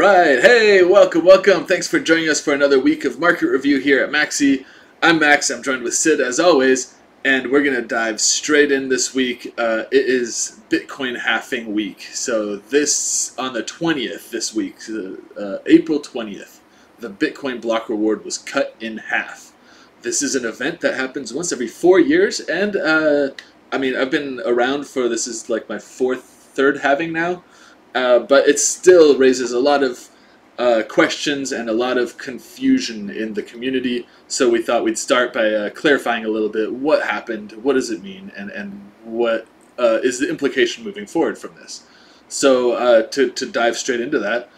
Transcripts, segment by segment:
right. Hey, welcome, welcome. Thanks for joining us for another week of market review here at Maxsi. I'm Max. I'm joined with Sid as always, and we're gonna dive straight in this week. Uh, it is Bitcoin halving week. So this on the 20th this week, uh, April 20th, the Bitcoin block reward was cut in half. This is an event that happens once every four years, and uh, I mean I've been around for this is like my fourth, third halving now. Uh, but it still raises a lot of uh, questions and a lot of confusion in the community. So we thought we'd start by uh, clarifying a little bit what happened, what does it mean, and, and what uh, is the implication moving forward from this. So uh, to, to dive straight into that,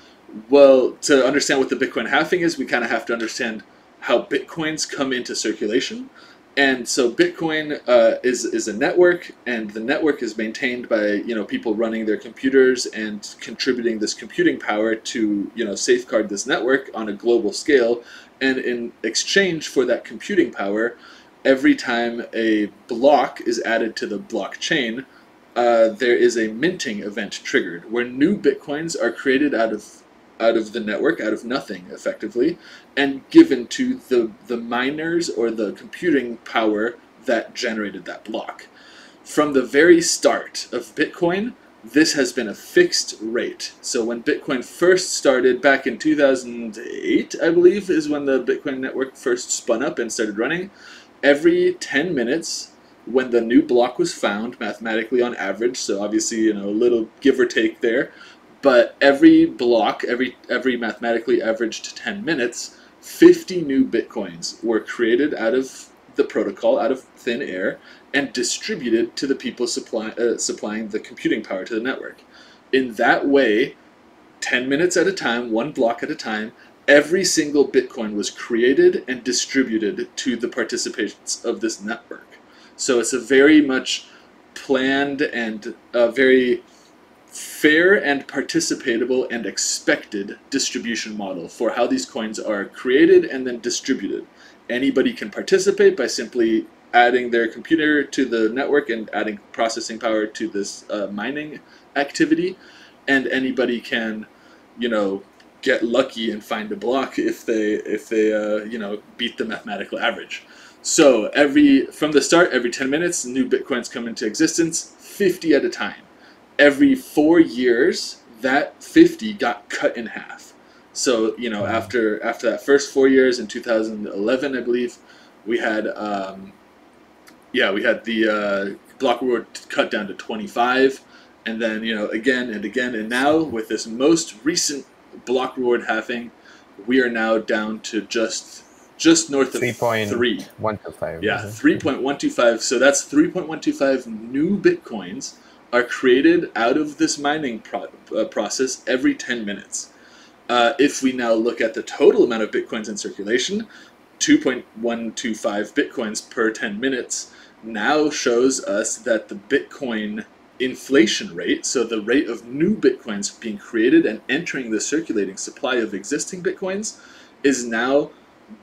well, to understand what the Bitcoin halving is, we kind of have to understand how Bitcoins come into circulation. And so Bitcoin uh, is is a network, and the network is maintained by you know people running their computers and contributing this computing power to you know safeguard this network on a global scale. And in exchange for that computing power, every time a block is added to the blockchain, uh, there is a minting event triggered where new bitcoins are created out of out of the network, out of nothing, effectively, and given to the, the miners or the computing power that generated that block. From the very start of Bitcoin, this has been a fixed rate. So when Bitcoin first started back in 2008, I believe, is when the Bitcoin network first spun up and started running, every 10 minutes when the new block was found mathematically on average, so obviously, you know, a little give or take there, but every block, every every mathematically averaged 10 minutes, 50 new bitcoins were created out of the protocol, out of thin air, and distributed to the people supply, uh, supplying the computing power to the network. In that way, 10 minutes at a time, one block at a time, every single bitcoin was created and distributed to the participants of this network. So it's a very much planned and a very fair and participatable and expected distribution model for how these coins are created and then distributed. Anybody can participate by simply adding their computer to the network and adding processing power to this uh, mining activity, and anybody can, you know, get lucky and find a block if they if they uh, you know beat the mathematical average. So every from the start, every 10 minutes, new bitcoins come into existence, 50 at a time every four years, that 50 got cut in half. So you know, after after that first four years in 2011, I believe, we had um, yeah, we had the uh, block reward cut down to 25, and then you know again and again, and now with this most recent block reward halving, we are now down to just just north of 3.125. Yeah, 3.125. So that's 3.125 new bitcoins are created out of this mining pro- uh, process every 10 minutes. Uh, if we now look at the total amount of bitcoins in circulation, 2.125 bitcoins per 10 minutes now shows us that the Bitcoin inflation rate, so the rate of new bitcoins being created and entering the circulating supply of existing bitcoins, is now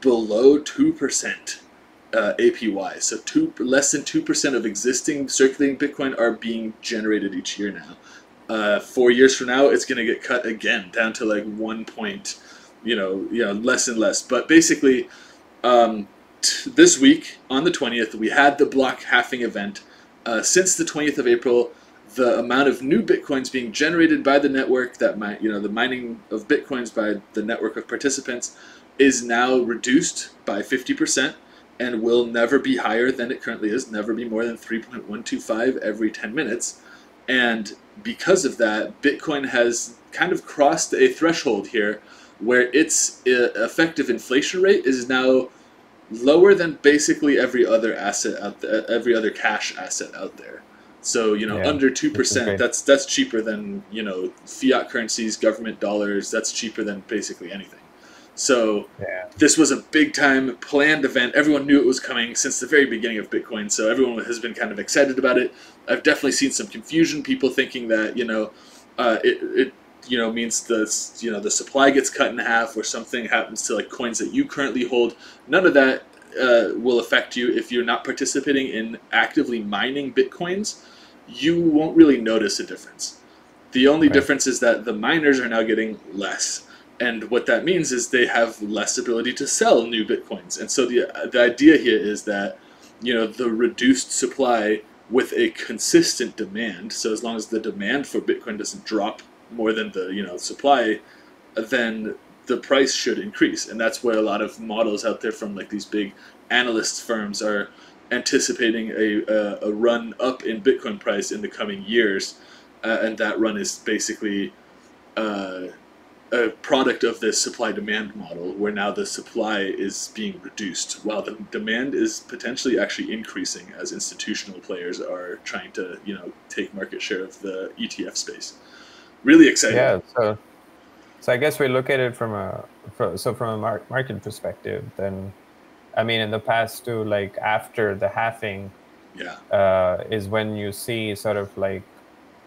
below 2% uh, APY. So two less than two percent of existing circulating Bitcoin are being generated each year now. Uh, four years from now, it's going to get cut again down to like one point, you know, you know, less and less. But basically, um, this week on the twentieth, we had the block halving event. Uh, since the twentieth of April, the amount of new bitcoins being generated by the network that might, you know, the mining of bitcoins by the network of participants is now reduced by fifty percent and will never be higher than it currently is, never be more than 3.125 every 10 minutes. And because of that, Bitcoin has kind of crossed a threshold here where its uh, effective inflation rate is now lower than basically every other asset out there, every other cash asset out there. So you know, yeah, under two percent, that's that's cheaper than you know fiat currencies, government dollars. That's cheaper than basically anything. So yeah. this was a big time planned event. Everyone knew it was coming since the very beginning of Bitcoin. So everyone has been kind of excited about it. I've definitely seen some confusion. People thinking that you know uh, it, it you know means the you know the supply gets cut in half or something happens to like coins that you currently hold. None of that uh, will affect you if you're not participating in actively mining bitcoins. You won't really notice a difference. The only right. difference is that the miners are now getting less and what that means is they have less ability to sell new bitcoins. And so the the idea here is that you know the reduced supply with a consistent demand. So as long as the demand for Bitcoin doesn't drop more than the you know supply, then the price should increase. And that's where a lot of models out there from like these big analyst firms are anticipating a, a, a run up in Bitcoin price in the coming years. Uh, and that run is basically uh, a product of this supply demand model where now the supply is being reduced while the demand is potentially actually increasing as institutional players are trying to you know take market share of the ETF space. Really exciting. Yeah so so I guess we look at it from a so from a market perspective then I mean in the past too like after the halving yeah. uh, is when you see sort of like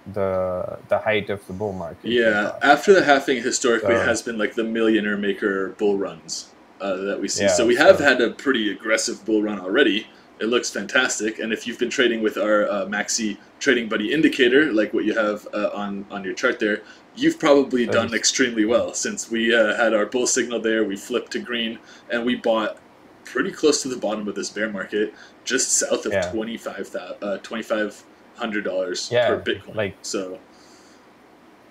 the the height of the bull market. Yeah, after the halving, historically so, has been like the millionaire maker bull runs uh, that we see. Yeah, so we have so. had a pretty aggressive bull run already. It looks fantastic, and if you've been trading with our uh, Maxsi Trading Buddy indicator, like what you have uh, on on your chart there, you've probably done extremely well since we uh, had our bull signal there. We flipped to green, and we bought pretty close to the bottom of this bear market, just south of yeah. 25, uh, 25 hundred dollars yeah, per Bitcoin. Like so.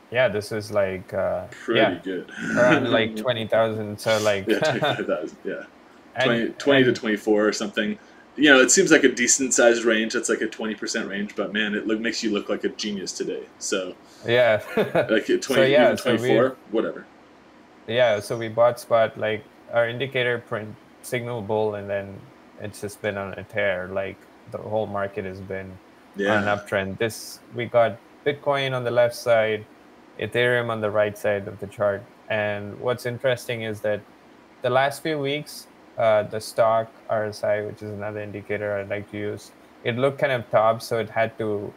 Yeah, this is like uh, pretty yeah, good. around like twenty thousand. So like yeah, twenty five thousand. Yeah, and, 20, 20 and, to twenty four or something. You know, it seems like a decent sized range. It's like a twenty percent range, but man, it look, makes you look like a genius today. So yeah, like twenty, so, yeah, twenty four, so whatever. Yeah, so we bought spot like our indicator print signal bull, and then it's just been on a tear. Like the whole market has been yeah. on an uptrend. This we got Bitcoin on the left side, Ethereum on the right side of the chart. And what's interesting is that the last few weeks, uh, the Stoch RSI, which is another indicator I'd like to use, it looked kind of top, so it had to.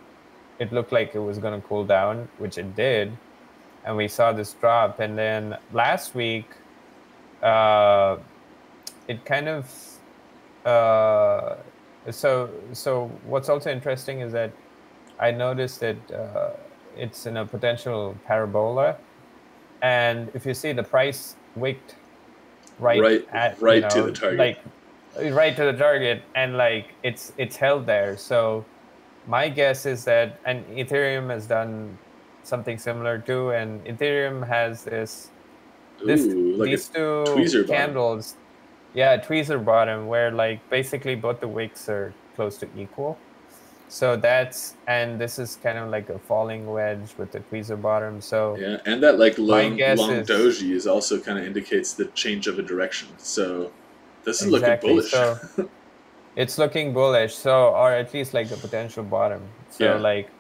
It looked like it was going to cool down, which it did, and we saw this drop. And then last week, uh, it kind of uh, so so what's also interesting is that I noticed that uh, it's in a potential parabola, and if you see the price wicked right right at right you know, to the target, like right to the target, and like it's it's held there. So my guess is that and Ethereum has done something similar too, and Ethereum has this this like these two candles. Yeah, tweezer bottom, where like basically both the wicks are close to equal. So that's and this is kind of like a falling wedge with the tweezer bottom. So yeah, and that like long long is, doji is also kind of indicates the change of a direction. So this is exactly, looking bullish. So it's looking bullish. So or at least like a potential bottom. So yeah. like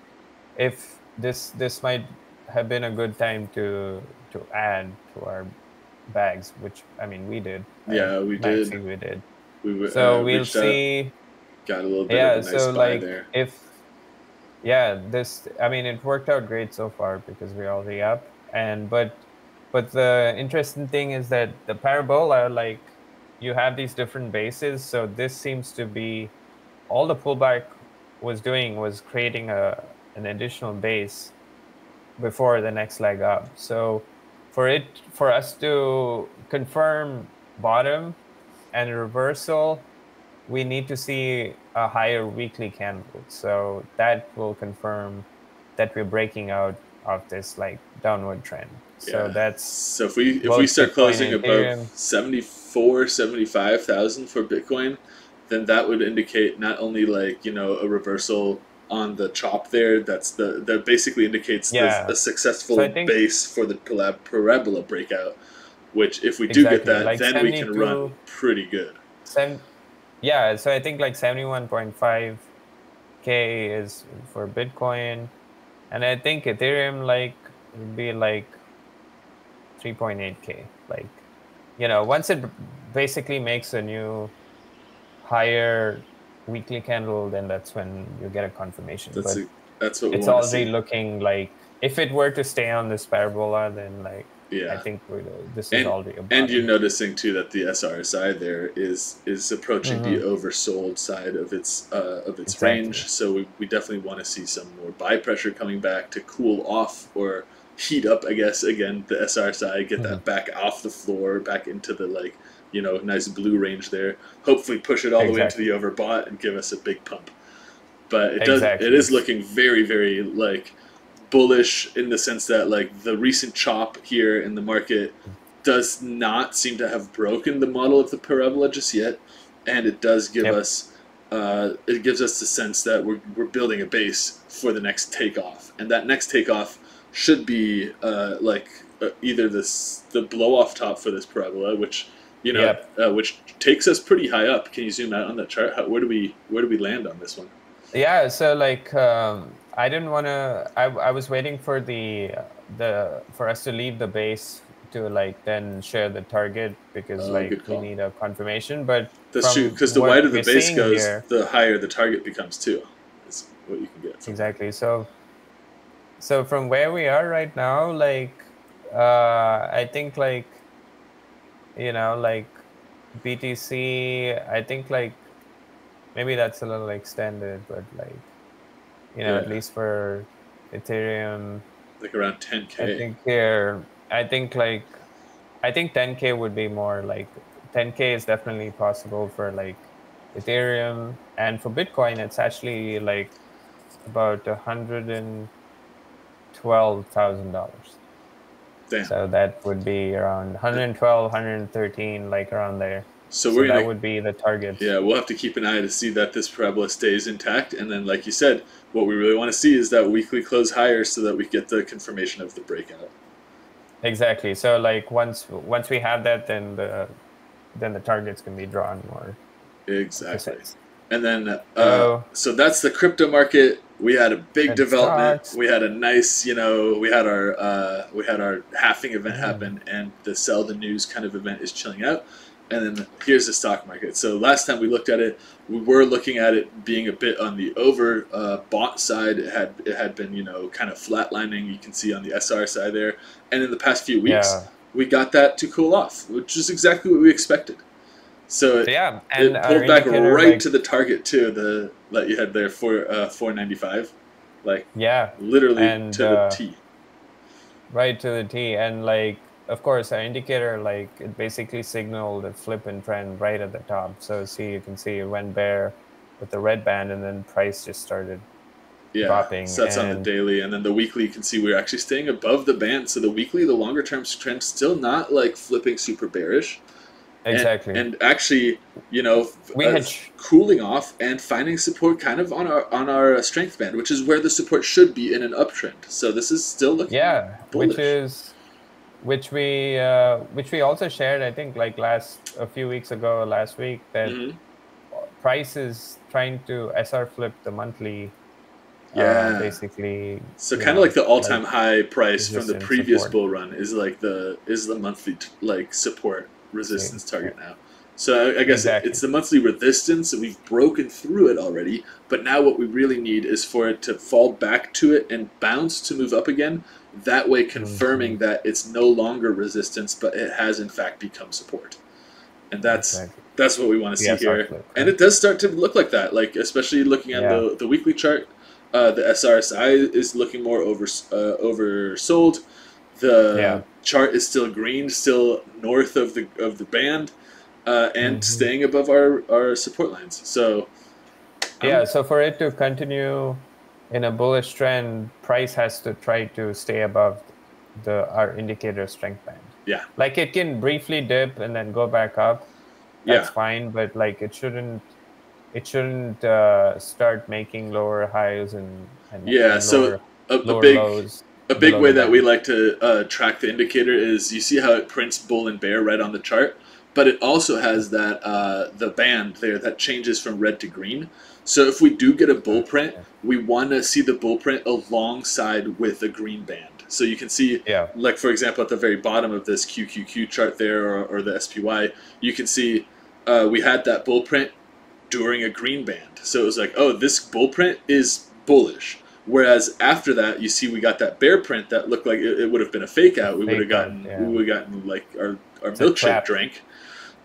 if this this might have been a good time to to add to our bags, which I mean we did. Yeah, we did. We did. We so uh, we'll see. Out, got a little bit yeah, of a nice so like there. if yeah, this I mean it worked out great so far because we're already up. And but but the interesting thing is that the parabola like you have these different bases. So this seems to be all the pullback was doing was creating a an additional base before the next leg up. So for it for us to confirm bottom and reversal, we need to see a higher weekly candle. So that will confirm that we're breaking out of this like downward trend. So yeah. that's so if we if we start Bitcoin closing above 74 75,000 for Bitcoin, then that would indicate not only like, you know, a reversal on the chop there. That's the that basically indicates yeah. the, a successful so think, base for the collab parabola breakout. Which, if we do exactly. get that, like then we can run pretty good. Seven, yeah, so I think like seventy-one point five k is for Bitcoin, and I think Ethereum like would be like three point eight k. Like, you know, once it basically makes a new higher weekly candle, then that's when you get a confirmation. That's but a, that's what it's already looking like if it were to stay on this parabola, then like yeah, I think we're, this and, is already. And you're noticing too that the SRSI there is is approaching mm-hmm. the oversold side of its uh, of its exactly. range. So we, we definitely want to see some more buy pressure coming back to cool off or heat up, I guess, again the SRSI, get Mhm. that back off the floor, back into the like you know nice blue range there. Hopefully, push it all the way into the overbought and give us a big pump. But it does. Exactly. It is looking very, very like bullish in the sense that like the recent chop here in the market does not seem to have broken the model of the parabola just yet, and it does give Yep. us. Uh, it gives us the sense that we're, we're building a base for the next takeoff, and that next takeoff should be uh, like uh, either this the blow off top for this parabola, which you know, Yep. uh, which takes us pretty high up. Can you zoom out on that chart? How, where do we where do we land on this one? Yeah, so like um, I didn't want to. I, I was waiting for the the for us to leave the base to like then share the target because Oh, like we need a confirmation. But That's true because the wider the base goes, here- the higher the target becomes too. Is what you can get. exactly. So so from where we are right now, like uh, I think like you know like BTC. I think like maybe that's a little extended, but like you know at least for Ethereum. Like around 10k i think here, I think like, I think 10k would be more like, 10k is definitely possible for like Ethereum and for Bitcoin, it's actually like about a hundred and twelve thousand dollars. Damn. So that would be around 112, 113, like around there. So So we're that gonna would be the target. yeah, we'll have to keep an eye to see that this parabola stays intact, and then like you said, what we really want to see is that weekly close higher so that we get the confirmation of the breakout. Exactly. So like once once we have that, then the then the targets can be drawn more Exactly. And then, uh, Oh. so that's the crypto market. We had a big And development. We had a nice, you know, we had our uh, we had our halving event Mm. happen, and the sell the news kind of event is chilling out. And then here's the stock market. So last time we looked at it, we were looking at it being a bit on the over uh, bought side. It had it had been, you know, kind of flatlining. You can see on the SRSI there. And in the past few weeks, Yeah. we got that to cool off, which is exactly what we expected. So it, Yeah, it and our pulled back right like- to the target too. The that you had there for uh, four ninety five, like yeah, literally And, to the uh, T. right to the T. And like, of course, our indicator, like, it basically signaled a flip in trend right at the top. So see, you can see it went bear with the red band, and then price just started. Yeah, dropping so that's on the daily, and then the weekly. You can see we're actually staying above the band. So the weekly, the longer term trend, still not like flipping super bearish. And- Exactly. And, actually, you know, We uh, had cooling off and finding support kind of on our on our strength band, which is where the support should be in an uptrend. So this is still looking yeah, bullish. which is, which we, uh, which we also shared, I think, like last a few weeks ago, last week, that Mhm. price is trying to SR flip the monthly. Yeah. Uh, basically. So kind of like the all-time high price from the previous support. bull run is like the is the monthly t- like support resistance target now. So I, I guess Exactly. it's the monthly resistance, and we've broken through it already. But now what we really need is for it to fall back to it and bounce to move up again. That way, confirming Mm-hmm. that it's no longer resistance, but it has in fact become support. And that's Exactly. that's what we want to see Yeah, here. Flip, And it does start to look like that, like especially looking at Yeah. the, the weekly chart. Uh, the SRSI is looking more over uh, oversold. The Yeah. chart is still green, still north of the of the band, uh, and Mhm. staying above our, our support lines. So um, Yeah, so for it to continue in a bullish trend, price has to try to stay above the our indicator strength band. Yeah. Like it can briefly dip and then go back up. That's Yeah. fine, but like it shouldn't it shouldn't uh, start making lower highs and, and Yeah, and so lower, a, a lower big lows. A big way that we like to uh, track the indicator is you see how it prints bull and bear right on the chart, but it also has that uh, the band there that changes from red to green. So if we do get a bull print, we want to see the bull print alongside with a green band. So you can see Yeah. like for example at the very bottom of this QQQ chart there or, or the SPY, you can see uh, we had that bull print during a green band. So it was like, oh, this bull print is bullish. Whereas after that, you see we got that bear print that looked like it, it would have been a fake out. We would have gotten yeah. we would have gotten like our, our It's milkshake drink.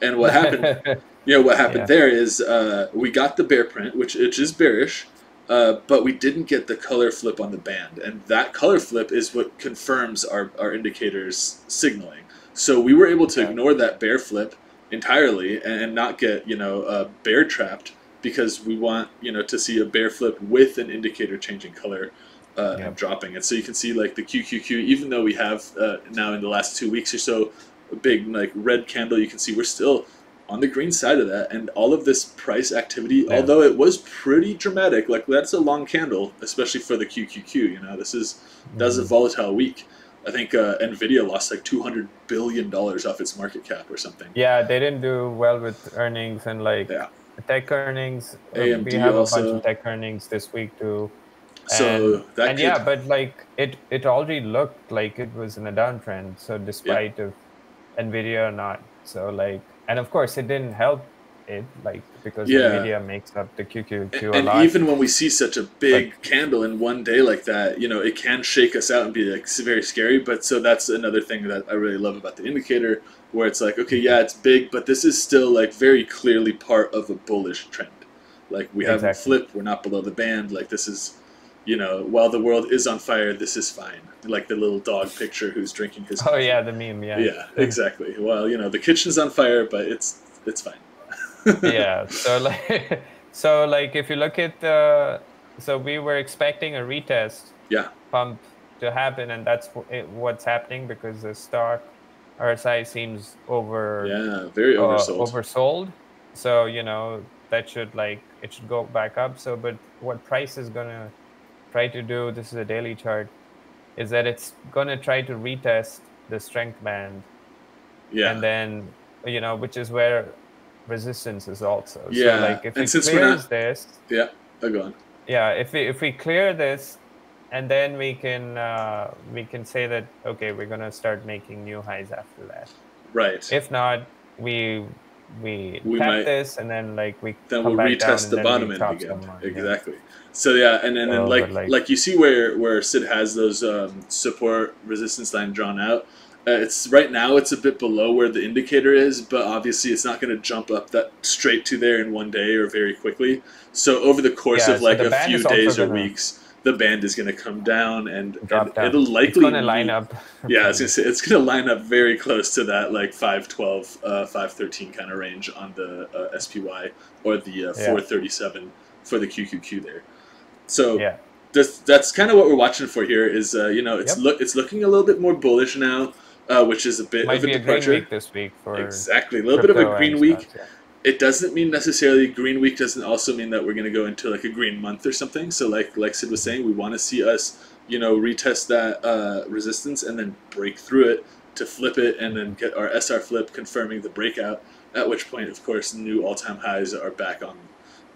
And what happened you know what happened Yeah. there is uh, we got the bear print, which which is bearish, Uh, but we didn't get the color flip on the band, and that color flip is what confirms our, our indicators signaling. So we were able to Okay. ignore that bear flip entirely and not get you know uh, bear trapped because we want you know to see a bear flip with an indicator changing color uh, and Yep. dropping it. So you can see like the QQQ, even though we have uh, now in the last two weeks or so a big like red candle, you can see we're still on the green side of that, and all of this price activity, Yeah. although it was pretty dramatic, like that's a long candle, especially for the QQQ. You know, this is that was a volatile week. I think uh, Nvidia lost like two hundred billion dollars off its market cap or something. Yeah, they didn't do well with earnings and like Yeah. Tech earnings. AMD we have a bunch of tech earnings this week too. So and, that and could, yeah, but like it, it already looked like it was in a downtrend. So despite of Nvidia or not, so like, and of course it didn't help it like because Yeah. Nvidia makes up the QQQ and, a and lot. even when we see such a big candle in one day like that, you know, it can shake us out and be like very scary. But so that's another thing that I really love about the indicator, where it's like, okay, yeah, it's big, but this is still like very clearly part of a bullish trend. Like we haven't Exactly. flipped, we're not below the band. Like this is, you know, while the world is on fire, this is fine. Like the little dog picture who's drinking his. oh yeah, the meme. Yeah. Yeah, exactly. Well, you know, the kitchen's on fire, but it's it's fine. Yeah so like so like if you look at the so we were expecting a retest Yeah. pump to happen and that's what's happening because the Stoch RSI seems over Yeah, very uh, oversold. oversold so you know that should like it should go back up so but what price is gonna try to do this is a daily chart is that it's gonna try to retest the strength band yeah. and then you know which is where resistance is also Yeah, so like if and it since we're clears not- this oh, go on. yeah if we if we clear this and then we can uh, we can say that okay we're gonna start making new highs after that Right. if not we we, We tap might- this and then like we then we'll retest the bottom end again. more, yeah. Exactly. So yeah, and then, So, like, like like- you see where where Sid has those um, support resistance line drawn out. Uh, it's right now it's a bit below where the indicator is, but obviously it's not going to jump up that straight to there in one day or very quickly. So over the course Yeah, of so like a few days or weeks, the band is going to come down and, and it'll it's likely gonna line up Yeah, I was gonna say it's gonna line up very close to that like 512, uh, 513 kind of range on the uh, SPY or the uh, Yeah. 437 for the QQQ there. So yeah that's that's kind of what we're watching for here. Is uh, you know it's Yep. look it's looking a little bit more bullish now, uh, which is a bit might of a be a green departure. week this week for Exactly, a little bit of a green week. stuff, yeah. It doesn't mean necessarily green week doesn't also mean that we're going to go into like a green month or something. So like like Sid was saying, we want to see us you know retest that uh, resistance and then break through it to flip it and then get our SR flip confirming the breakout. At which point, of course, new all time highs are back on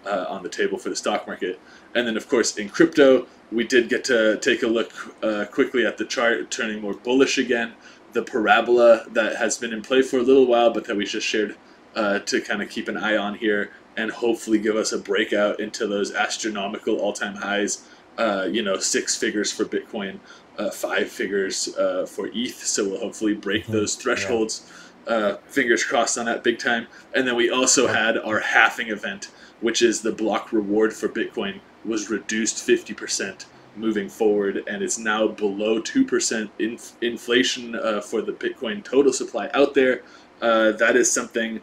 uh, on the table for the stock market. And then, of course, in crypto, we did get to take a look uh, quickly at the chart, turning more bullish again. The parabola that has been in play for a little while, but that we just shared uh, to kind of keep an eye on here and hopefully give us a breakout into those astronomical all-time highs. Uh, you know, six figures for Bitcoin, uh, five figures uh, for ETH. So we'll hopefully break Mhm. those thresholds. Uh, fingers crossed on that big time. And then we also had our halving event, which is the block reward for Bitcoin was reduced 50% moving forward, and it's now below 2% in, inflation uh, for the Bitcoin total supply out there. Uh, that is something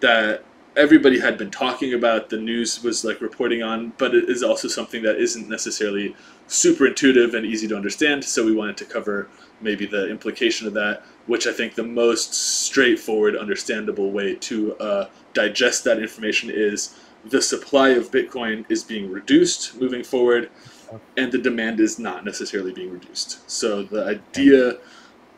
that everybody had been talking about, the news was like reporting on, but it is also something that isn't necessarily super intuitive and easy to understand. So we wanted to cover maybe the implication of that, which I think the most straightforward, understandable way to uh, digest that information is the supply of Bitcoin is being reduced moving forward, and the demand is not necessarily being reduced. So the idea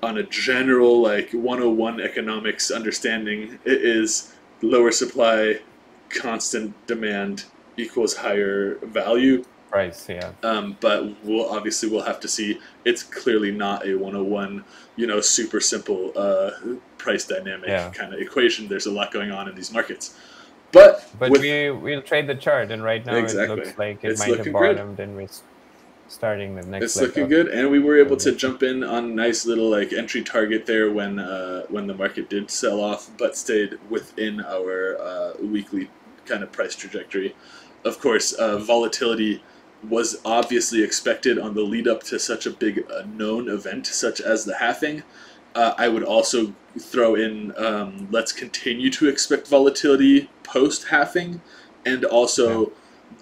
on a general like 101 economics understanding it is lower supply, constant demand equals higher value. price yeah Um, but we'll obviously we'll have to see. It's clearly not a 101, you know, super simple uh, price dynamic Yeah. kind of equation. There's a lot going on in these markets. But, But with, we we'll trade the chart, and right now Exactly. it looks like it It's might have looking good. bottomed, and we're starting the next. it's looking up. good, and we were able to jump in on a nice little like entry target there when uh, when the market did sell off, but stayed within our uh, weekly kind of price trajectory. Of course, uh, volatility was obviously expected on the lead up to such a big uh, known event such as the halving. Uh, I would also throw in um, let's continue to expect volatility post halving, and also. Yeah.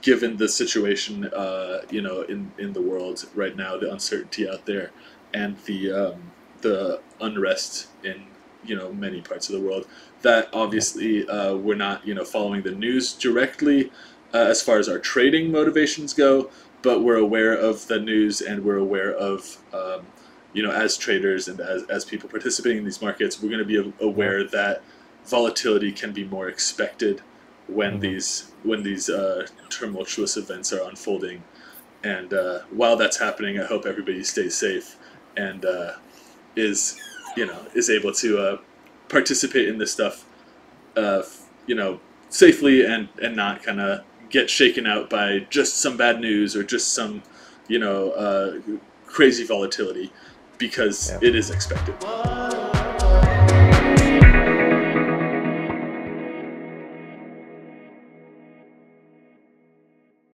Given the situation, uh, you know, in, in the world right now, the uncertainty out there, and the um, the unrest in you know many parts of the world, that obviously uh, we're not you know following the news directly uh, as far as our trading motivations go, but we're aware of the news and we're aware of um, you know as traders and as, as people participating in these markets, we're going to be aware that volatility can be more expected when mm-hmm. these when these uh, tumultuous events are unfolding. And uh, while that's happening, I hope everybody stays safe and uh, is you know is able to uh, participate in this stuff, uh, you know, safely and and not kind of get shaken out by just some bad news or just some, you know, uh, crazy volatility, because yeah. it is expected.